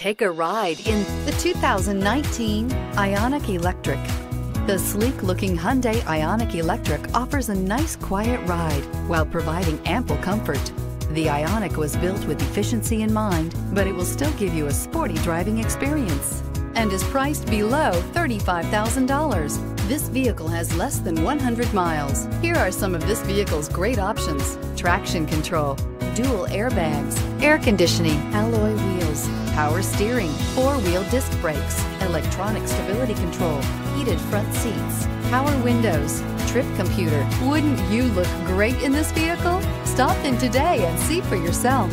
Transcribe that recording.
Take a ride in the 2019 Ioniq Electric. The sleek-looking Hyundai Ioniq Electric offers a nice quiet ride while providing ample comfort. The Ioniq was built with efficiency in mind, but it will still give you a sporty driving experience and is priced below $35,000. This vehicle has less than 100 miles. Here are some of this vehicle's great options. Traction control, dual airbags, air conditioning, alloy wheels, power steering, four-wheel disc brakes, electronic stability control, heated front seats, power windows, trip computer. Wouldn't you look great in this vehicle? Stop in today and see for yourself.